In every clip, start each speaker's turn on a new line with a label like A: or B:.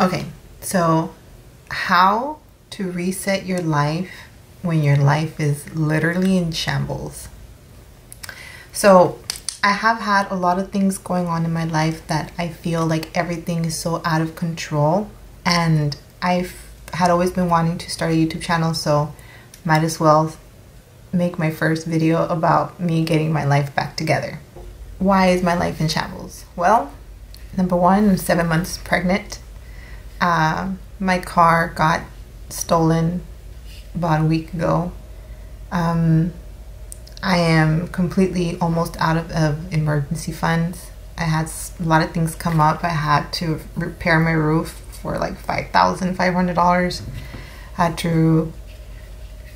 A: Okay, so how to reset your life when your life is literally in shambles. So, I have had a lot of things going on in my life that I feel like everything is so out of control, and I've had always been wanting to start a YouTube channel, so might as well make my first video about me getting my life back together. Why is my life in shambles? Well, number one, I'm seven months pregnant. Uh, my car got stolen about a week ago. Um, I am completely almost out of, of emergency funds. I had a lot of things come up. I had to repair my roof for like $5,500. I Had to,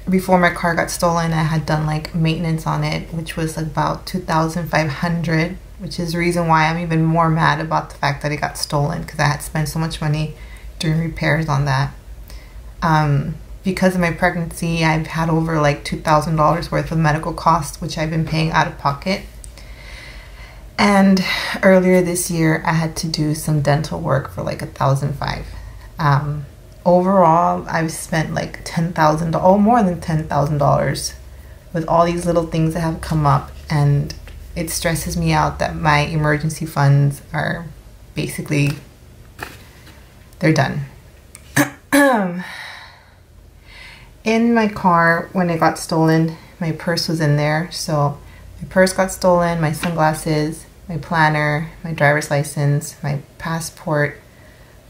A: before my car got stolen, I had done like maintenance on it, which was about 2500 which is the reason why I'm even more mad about the fact that it got stolen because I had spent so much money doing repairs on that. Um, because of my pregnancy, I've had over like $2,000 worth of medical costs, which I've been paying out of pocket. And earlier this year, I had to do some dental work for like a thousand five. Um, overall, I've spent like ten thousand, oh, more than ten thousand dollars, with all these little things that have come up, and it stresses me out that my emergency funds are basically they're done. in my car when it got stolen, my purse was in there. So my purse got stolen, my sunglasses, my planner, my driver's license, my passport,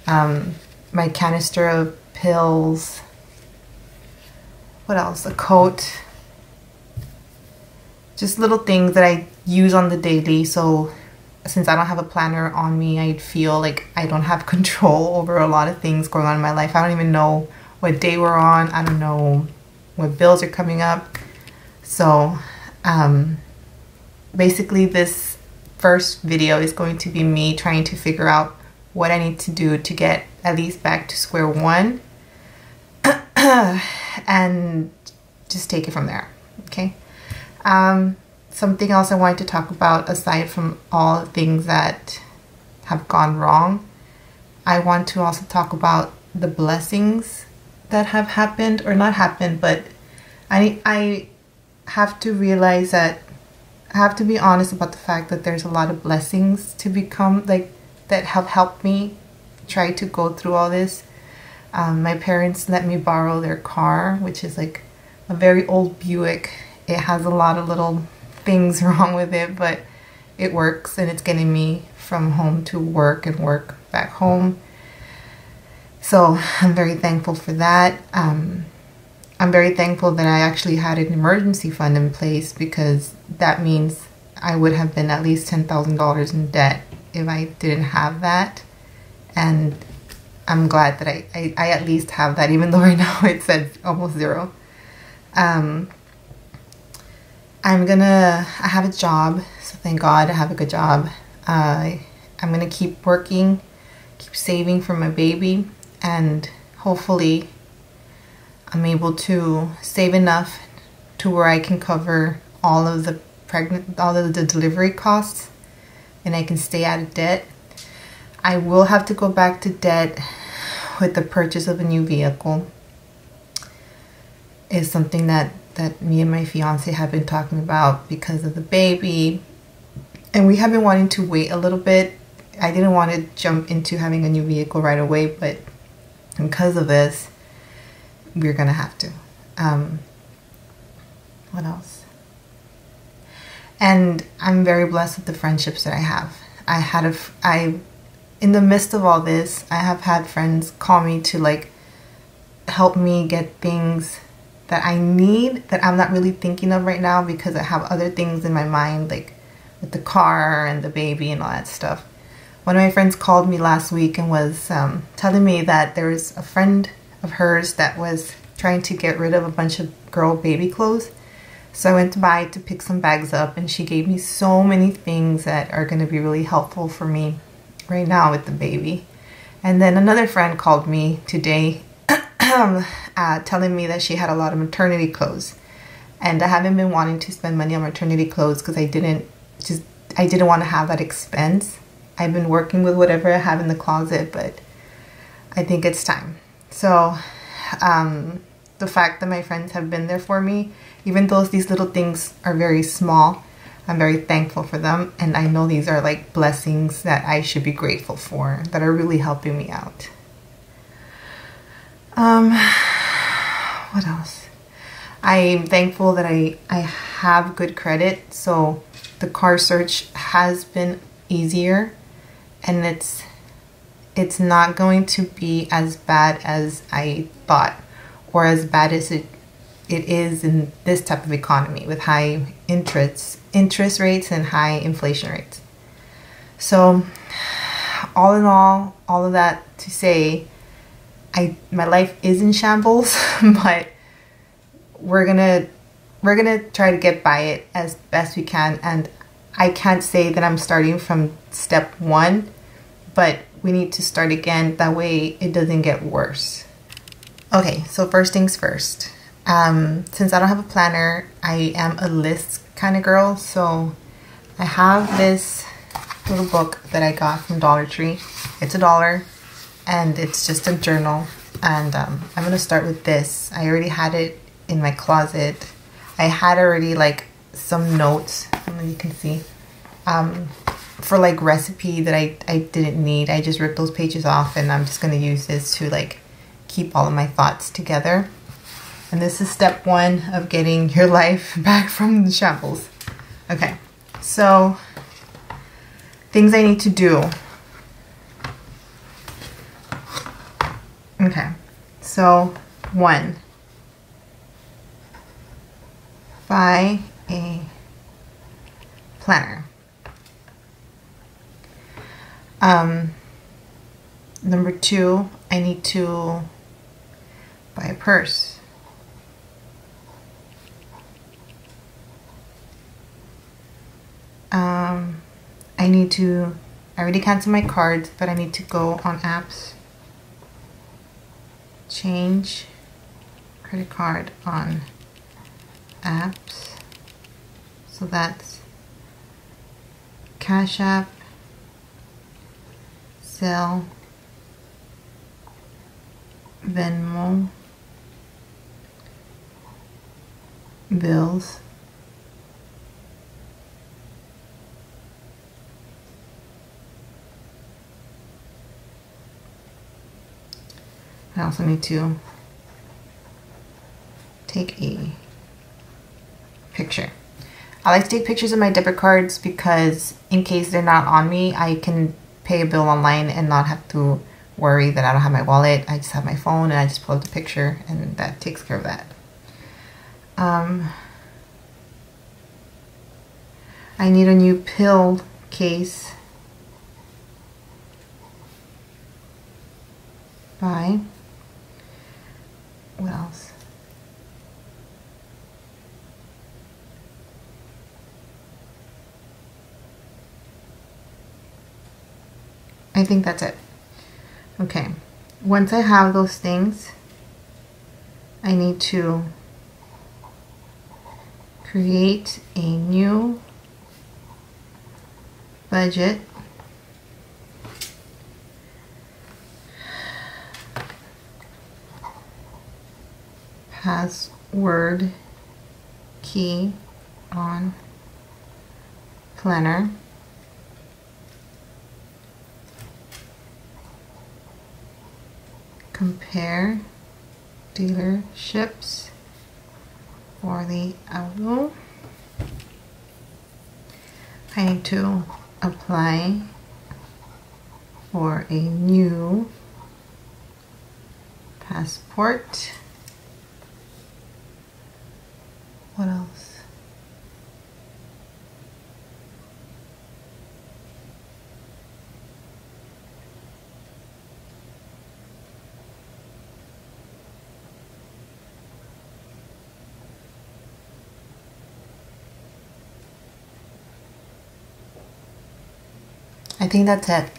A: um, my canister of pills. What else? A coat. Just little things that I use on the daily. So since I don't have a planner on me, I feel like I don't have control over a lot of things going on in my life. I don't even know what day we're on. I don't know what bills are coming up. So um, basically this first video is going to be me trying to figure out what I need to do to get at least back to square one and just take it from there. Okay. Um, something else I wanted to talk about aside from all things that have gone wrong. I want to also talk about the blessings that have happened or not happened, but I I have to realize that I have to be honest about the fact that there's a lot of blessings to become like that have helped me try to go through all this. Um, my parents let me borrow their car, which is like a very old Buick. It has a lot of little things wrong with it, but it works and it's getting me from home to work and work back home. So I'm very thankful for that. Um, I'm very thankful that I actually had an emergency fund in place because that means I would have been at least $10,000 in debt if I didn't have that. And I'm glad that I, I, I, at least have that, even though right now it says almost zero. Um, I'm gonna, I have a job, so thank God I have a good job. Uh, I'm gonna keep working, keep saving for my baby, and hopefully I'm able to save enough to where I can cover all of the pregnant, all of the delivery costs, and I can stay out of debt. I will have to go back to debt with the purchase of a new vehicle. Is something that that me and my fiance have been talking about because of the baby. And we have been wanting to wait a little bit. I didn't want to jump into having a new vehicle right away, but because of this, we're going to have to. Um, what else? And I'm very blessed with the friendships that I have. I had a, I, in the midst of all this, I have had friends call me to like help me get things that I need that I'm not really thinking of right now because I have other things in my mind, like with the car and the baby and all that stuff. One of my friends called me last week and was um, telling me that there was a friend of hers that was trying to get rid of a bunch of girl baby clothes. So I went to buy to pick some bags up and she gave me so many things that are going to be really helpful for me right now with the baby. And then another friend called me today uh, telling me that she had a lot of maternity clothes. And I haven't been wanting to spend money on maternity clothes because I didn't just I didn't want to have that expense. I've been working with whatever I have in the closet, but I think it's time. So, um, the fact that my friends have been there for me, even though these little things are very small, I'm very thankful for them. And I know these are like blessings that I should be grateful for, that are really helping me out. Um, what else? I'm thankful that I, I have good credit. So the car search has been easier and it's it's not going to be as bad as I thought or as bad as it it is in this type of economy with high interest interest rates and high inflation rates. So all in all, all of that to say I my life is in shambles, but we're gonna we're gonna try to get by it as best we can and I can't say that I'm starting from step one, but we need to start again. That way it doesn't get worse. Okay, so first things first. Um, since I don't have a planner, I am a list kind of girl. So I have this little book that I got from Dollar Tree. It's a dollar and it's just a journal. And um, I'm to start with this. I already had it in my closet. I had already like some notes, you can see, um, for like recipe that I, I didn't need. I just ripped those pages off and I'm just to use this to like keep all of my thoughts together. And this is step one of getting your life back from the shambles. Okay, so things I need to do. Okay, so one, buy a planner. Um, number two, I need to buy a purse. Um, I need to, I already canceled my cards, but I need to go on apps, change credit card on apps. So that's Cash App, Zelle, Venmo, bills, I also need to take a picture. I like to take pictures of my debit cards because in case they're not on me, I can pay a bill online and not have to worry that I don't have my wallet. I just have my phone and I just pull up the picture and that takes care of that. Um, I need a new pill case. Bye. What else? I think that's it. Okay, once I have those things, I need to create a new budget password key on planner compare dealerships for the auto. I need to apply for a new passport. What else? I think that's it.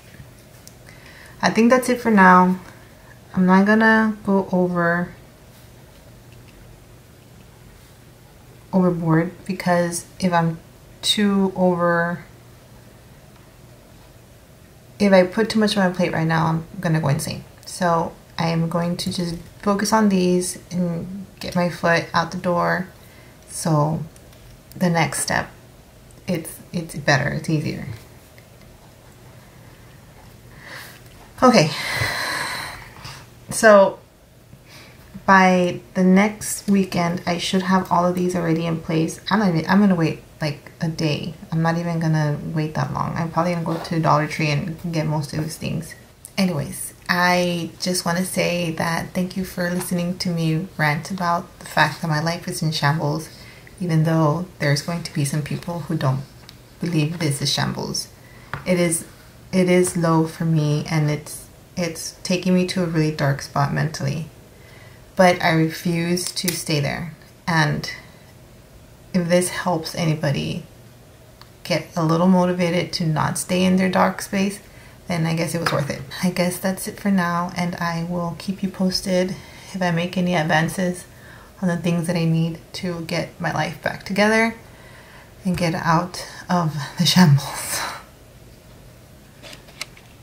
A: I think that's it for now. I'm not gonna go over overboard because if I'm too over if I put too much on my plate right now I'm gonna go insane So I am going to just focus on these and get my foot out the door. So the next step, it's it's better, it's easier. Okay. So by the next weekend, I should have all of these already in place. I'm even, I'm gonna wait like a day. I'm not even gonna wait that long. I'm probably gonna go to Dollar Tree and get most of these things. Anyways, I just want to say that thank you for listening to me rant about the fact that my life is in shambles, even though there's going to be some people who don't believe this is shambles. It is it is low for me and it's it's taking me to a really dark spot mentally. But I refuse to stay there. And if this helps anybody get a little motivated to not stay in their dark space, then I guess it was worth it. I guess that's it for now, and I will keep you posted if I make any advances on the things that I need to get my life back together and get out of the shambles.